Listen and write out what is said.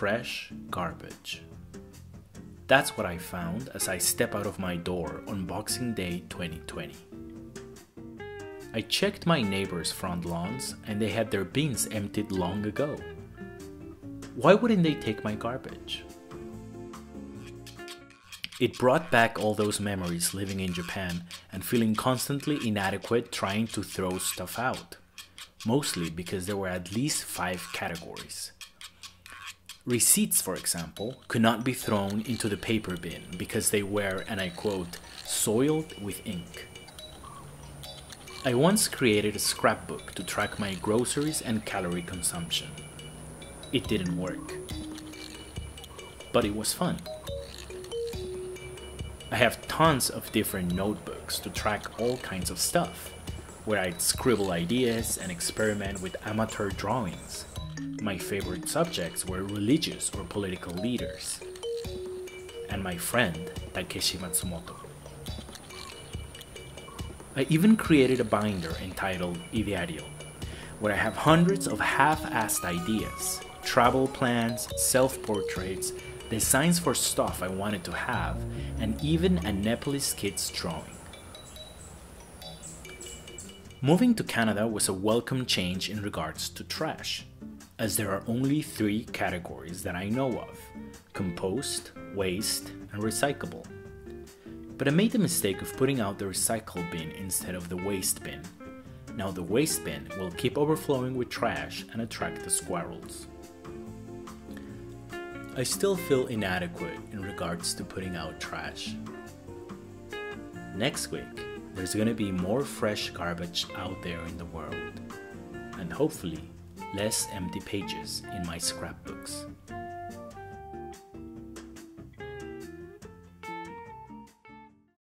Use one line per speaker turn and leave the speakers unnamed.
fresh garbage. That's what I found as I step out of my door on Boxing Day 2020. I checked my neighbors' front lawns and they had their bins emptied long ago. Why wouldn't they take my garbage? It brought back all those memories living in Japan and feeling constantly inadequate trying to throw stuff out, mostly because there were at least five categories. Receipts, for example, could not be thrown into the paper bin because they were, and I quote, soiled with ink. I once created a scrapbook to track my groceries and calorie consumption. It didn't work. But it was fun. I have tons of different notebooks to track all kinds of stuff, where I'd scribble ideas and experiment with amateur drawings. My favorite subjects were religious or political leaders, and my friend Takeshi Matsumoto. I even created a binder entitled Ideario, where I have hundreds of half-assed ideas, travel plans, self-portraits, designs for stuff I wanted to have, and even a Nepalese kid's drawing. Moving to Canada was a welcome change in regards to trash, as there are only three categories that I know of compost, waste, and recyclable but I made the mistake of putting out the recycle bin instead of the waste bin. Now the waste bin will keep overflowing with trash and attract the squirrels. I still feel inadequate in regards to putting out trash. Next week, there's gonna be more fresh garbage out there in the world, and hopefully, less empty pages in my scrapbooks.